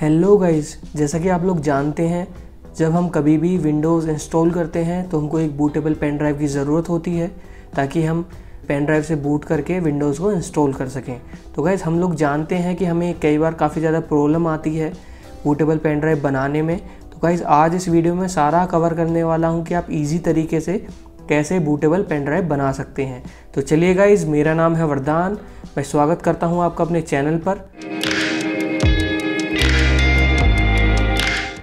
Hello guys जैसा कि आप लोग जानते हैं, जब हम कभी भी विंडोज़ इंस्टॉल करते हैं तो हमको एक बूटेबल पेन ड्राइव की ज़रूरत होती है, ताकि हम पेन ड्राइव से बूट करके विंडोज़ को इंस्टॉल कर सकें। तो गाइस हम लोग जानते हैं कि हमें कई बार काफ़ी ज़्यादा प्रॉब्लम आती है बूटेबल पेन ड्राइव बनाने में। तो गाइज़ आज इस वीडियो में सारा कवर करने वाला हूँ कि आप ईजी तरीके से कैसे बूटेबल पेन ड्राइव बना सकते हैं। तो चलिए गाइज़ मेरा नाम है वरदान। मैं स्वागत करता हूँ आपका अपने चैनल पर।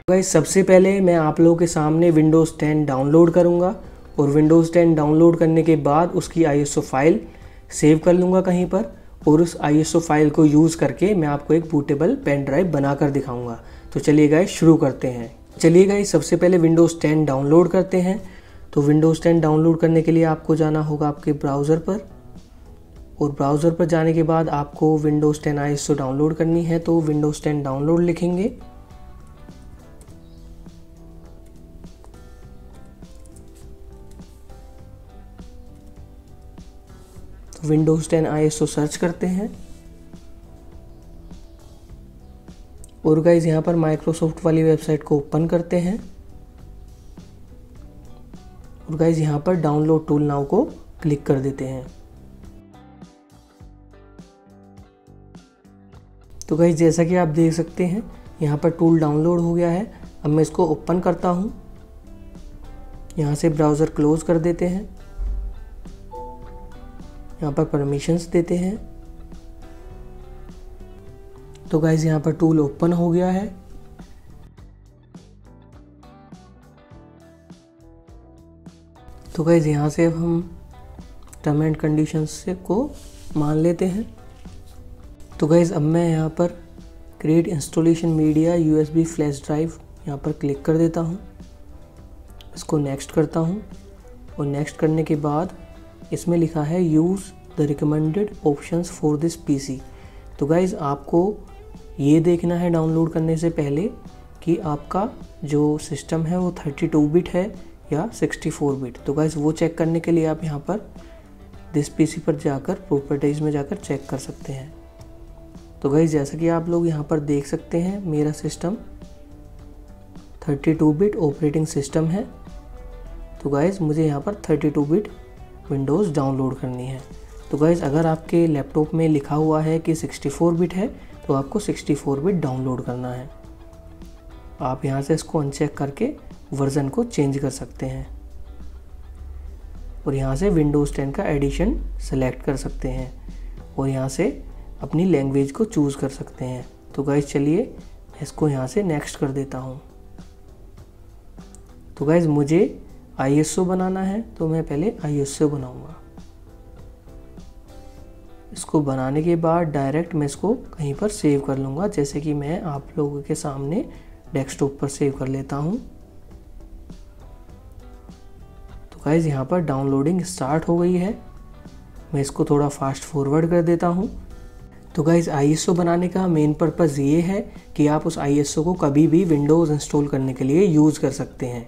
गाइज़ सबसे पहले मैं आप लोगों के सामने विंडोज़ 10 डाउनलोड करूँगा और विंडोज़ 10 डाउनलोड करने के बाद उसकी आईएसओ फ़ाइल सेव कर लूँगा कहीं पर और उस आईएसओ फ़ाइल को यूज़ करके मैं आपको एक बूटेबल पेन ड्राइव बनाकर दिखाऊँगा। तो चलिए गाइज़ शुरू करते हैं। चलिए गाइज़ सबसे पहले विंडोज़ 10 डाउनलोड करते हैं। तो विंडोज़ 10 डाउनलोड करने के लिए आपको जाना होगा आपके ब्राउज़र पर और ब्राउज़र पर जाने के बाद आपको विंडोज़ 10 आई डाउनलोड करनी है। तो विंडोज़ 10 डाउनलोड लिखेंगे। तो विंडोज़ 10 आईएसओ सर्च करते हैं। और गाइज़ यहाँ पर माइक्रोसॉफ्ट वाली वेबसाइट को ओपन करते हैं। और गाइज़ यहाँ पर डाउनलोड टूल नाउ को क्लिक कर देते हैं। तो गाइज़ जैसा कि आप देख सकते हैं, यहाँ पर टूल डाउनलोड हो गया है। अब मैं इसको ओपन करता हूँ। यहाँ से ब्राउज़र क्लोज कर देते हैं। यहाँ पर परमिशंस देते हैं। तो गाइज़ यहाँ पर टूल ओपन हो गया है। तो गाइज़ यहाँ से अब हम टर्म एंड कंडीशंस को मान लेते हैं। तो गाइज़ अब मैं यहाँ पर create installation media USB flash drive यहाँ पर क्लिक कर देता हूँ। इसको नेक्स्ट करता हूँ और नेक्स्ट करने के बाद इसमें लिखा है use the recommended options for this PC तो गाइज़ आपको ये देखना है डाउनलोड करने से पहले कि आपका जो सिस्टम है वो 32 बिट है या 64 बिट तो गाइज़ वो चेक करने के लिए आप यहाँ पर दिस पीसी पर जाकर प्रॉपर्टीज़ में जाकर चेक कर सकते हैं। तो गाइज़ जैसा कि आप लोग यहाँ पर देख सकते हैं, मेरा सिस्टम 32 बिट ऑपरेटिंग सिस्टम है। तो गाइज़ मुझे यहाँ पर 32 बिट विंडोज़ डाउनलोड करनी है। तो गाइज़ अगर आपके लैपटॉप में लिखा हुआ है कि 64 बिट है तो आपको 64 बिट डाउनलोड करना है। आप यहाँ से इसको अनचेक करके वर्ज़न को चेंज कर सकते हैं। और यहाँ से विंडोज़ 10 का एडिशन सेलेक्ट कर सकते हैं। और यहाँ से अपनी लैंग्वेज को चूज़ कर सकते हैं। तो गाइज़ चलिए इसको यहाँ से नेक्स्ट कर देता हूँ। तो गाइज़ मुझे ISO बनाना है तो मैं पहले आई बनाऊँगा। इसको बनाने के बाद डायरेक्ट मैं इसको कहीं पर सेव कर लूँगा, जैसे कि मैं आप लोगों के सामने डेस्कटॉप पर सेव कर लेता हूँ। तो गाइज़ यहाँ पर डाउनलोडिंग स्टार्ट हो गई है। मैं इसको थोड़ा फास्ट फॉरवर्ड कर देता हूँ। तो गाइज़ आई बनाने का मेन पर्पज़ ये है कि आप उस आईएसओ को कभी भी विंडोज़ इंस्टॉल करने के लिए यूज़ कर सकते हैं।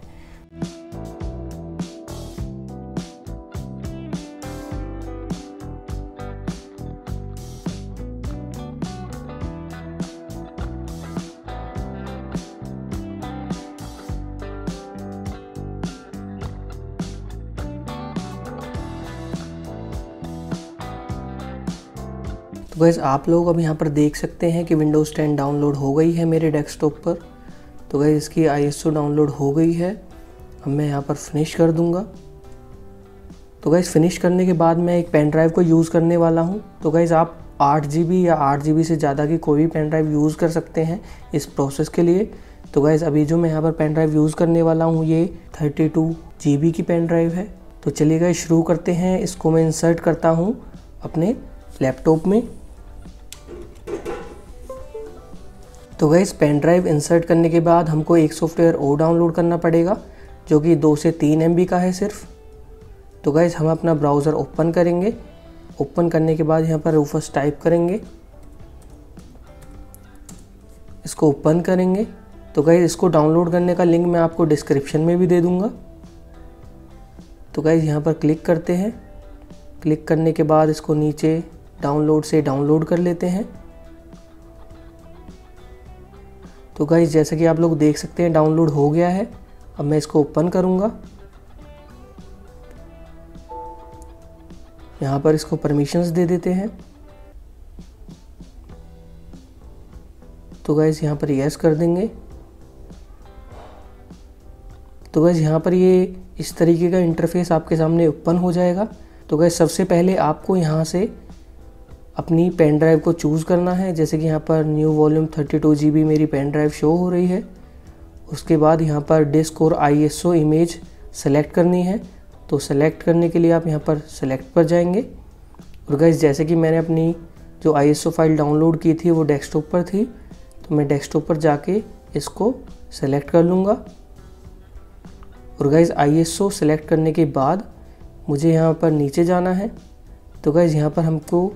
तो गैस आप लोग अब यहाँ पर देख सकते हैं कि विंडोज़ 10 डाउनलोड हो गई है मेरे डेस्कटॉप पर। तो गैस इसकी आई डाउनलोड हो गई है। अब मैं यहाँ पर फिनिश कर दूँगा। तो गैस फिनिश करने के बाद मैं एक पेन ड्राइव को यूज़ करने वाला हूँ। तो गैस आप आठ जी या आठ जी से ज़्यादा की कोई भी पेन ड्राइव यूज़ कर सकते हैं इस प्रोसेस के लिए। तो गैस अभी जो मैं यहाँ पर पेन ड्राइव यूज़ करने वाला हूँ, ये थर्टी टू जी की पेन ड्राइव है। तो चलिए गए शुरू करते हैं। इसको मैं इंसर्ट करता हूँ अपने लैपटॉप में। तो गैस पेन ड्राइव इंसर्ट करने के बाद हमको एक सॉफ्टवेयर और डाउनलोड करना पड़ेगा, जो कि दो से तीन एमबी का है सिर्फ़। तो गैस हम अपना ब्राउज़र ओपन करेंगे। ओपन करने के बाद यहाँ पर रूफस टाइप करेंगे। इसको ओपन करेंगे। तो गैस इसको डाउनलोड करने का लिंक मैं आपको डिस्क्रिप्शन में भी दे दूँगा। तो गैस यहाँ पर क्लिक करते हैं। क्लिक करने के बाद इसको नीचे डाउनलोड से डाउनलोड कर लेते हैं। तो गाइज़ जैसे कि आप लोग देख सकते हैं डाउनलोड हो गया है। अब मैं इसको ओपन करूँगा। यहाँ पर इसको परमिशंस दे देते हैं। तो गाइज़ यहाँ पर यस कर देंगे। तो गैस यहाँ पर ये इस तरीके का इंटरफेस आपके सामने ओपन हो जाएगा। तो गैस सबसे पहले आपको यहाँ से अपनी पेन ड्राइव को चूज़ करना है। जैसे कि यहाँ पर न्यू वॉल्यूम 32 टू जी मेरी पेन ड्राइव शो हो रही है। उसके बाद यहाँ पर डिस्क और I S O image select करनी है। तो सेलेक्ट करने के लिए आप यहाँ पर सेलेक्ट पर जाएँगे। और गैस जैसे कि मैंने अपनी जो I S O file download की थी, वो डेस्कटॉप पर थी तो मैं डेस्कटॉप पर जाके इसको सेलेक्ट कर लूँगा। और guys I S O select करने के बाद मुझे यहाँ पर नीचे जाना है। तो गाइज़ यहाँ पर हमको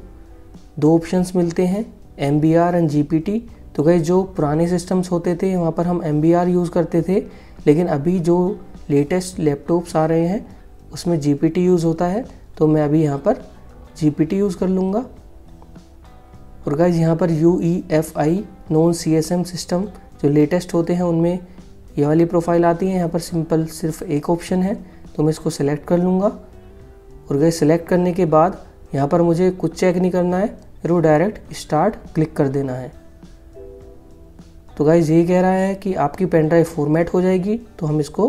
दो ऑप्शंस मिलते हैं M B R and G P T तो गए, जो पुराने सिस्टम्स होते थे, वहाँ पर हम एम बी आर यूज़ करते थे, लेकिन अभी जो लेटेस्ट लैपटॉप्स आ रहे हैं, उसमें जी पी टी यूज़ होता है तो मैं अभी यहाँ पर जी पी टी यूज़ कर लूँगा। और गाइज़ यहाँ पर U E F I non C S M system जो लेटेस्ट होते हैं, उनमें ये वाली प्रोफ़ाइल आती है। यहाँ पर सिंपल सिर्फ़ एक ऑप्शन है तो मैं इसको सेलेक्ट कर लूँगा। और गए सेलेक्ट करने के बाद यहाँ पर मुझे कुछ चेक नहीं करना है वो डायरेक्ट स्टार्ट क्लिक कर देना है। तो गाइज़ ये कह रहा है कि आपकी पेन ड्राइव फॉर्मेट हो जाएगी तो हम इसको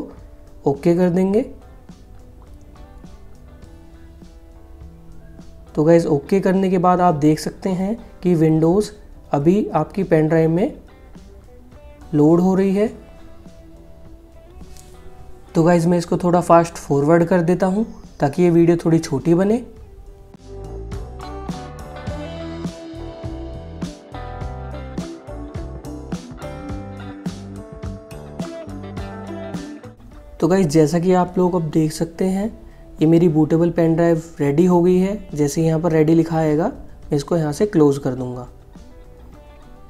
ओके कर देंगे। तो गाइज़ ओके करने के बाद आप देख सकते हैं कि विंडोज़ अभी आपकी पेन ड्राइव में लोड हो रही है। तो गाइज़ मैं इसको थोड़ा फास्ट फॉरवर्ड कर देता हूँ, ताकि ये वीडियो थोड़ी छोटी बने। तो गाइज़ जैसा कि आप लोग अब देख सकते हैं, ये मेरी बूटेबल पेन ड्राइव रेडी हो गई है। जैसे यहाँ पर रेडी लिखा आएगा, मैं इसको यहाँ से क्लोज़ कर दूँगा।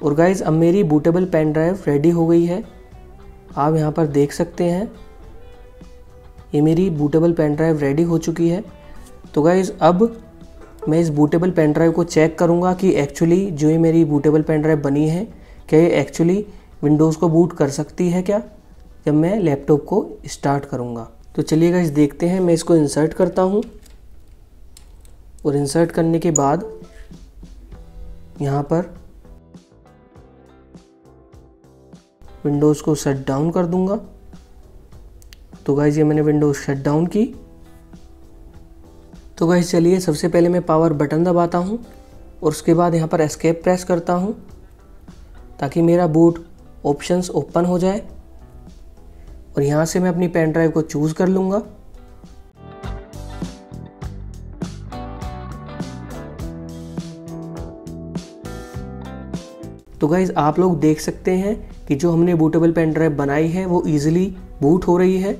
और गाइज़ अब मेरी बूटेबल पेन ड्राइव रेडी हो गई है। आप यहाँ पर देख सकते हैं, ये मेरी बूटेबल पेन ड्राइव रेडी हो चुकी है। तो गाइज़ अब मैं इस बूटेबल पेन ड्राइव को चेक करूँगा कि एक्चुअली जो ये मेरी बूटेबल पेन ड्राइव बनी है, क्या ये एक्चुअली विंडोज़ को बूट कर सकती है क्या? जब मैं लैपटॉप को स्टार्ट करूँगा। तो चलिए गाइज़ देखते हैं, मैं इसको इंसर्ट करता हूँ। और इंसर्ट करने के बाद यहाँ पर विंडोज़ को शट डाउन कर दूँगा। तो गाइज़ ये मैंने विंडोज़ शट डाउन की। तो गाइज़ चलिए, सबसे पहले मैं पावर बटन दबाता हूँ और उसके बाद यहाँ पर एस्केप प्रेस करता हूँ ताकि मेरा बूट ऑप्शंस ओपन हो जाए। और यहाँ से मैं अपनी पेन ड्राइव को चूज़ कर लूँगा। तो गाइज़ आप लोग देख सकते हैं कि जो हमने बूटेबल पेन ड्राइव बनाई है, वो ईजिली बूट हो रही है।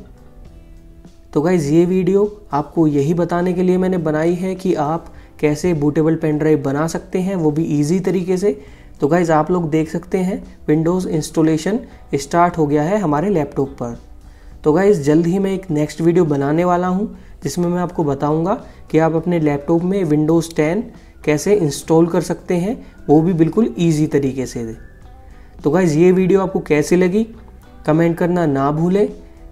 तो गाइज़ ये वीडियो आपको यही बताने के लिए मैंने बनाई है कि आप कैसे बूटेबल पेन ड्राइव बना सकते हैं, वो भी इजी तरीके से। तो गाइज़ आप लोग देख सकते हैं विंडोज़ इंस्टॉलेशन स्टार्ट हो गया है हमारे लैपटॉप पर। तो गाइज़ जल्द ही मैं एक नेक्स्ट वीडियो बनाने वाला हूँ, जिसमें मैं आपको बताऊँगा कि आप अपने लैपटॉप में विंडोज़ टेन कैसे इंस्टॉल कर सकते हैं, वो भी बिल्कुल ईजी तरीके से। तो गाइज़ ये वीडियो आपको कैसी लगी? कमेंट करना ना भूलें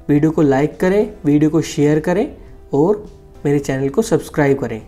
वीडियो को लाइक करें वीडियो को शेयर करें, और मेरे चैनल को सब्सक्राइब करें।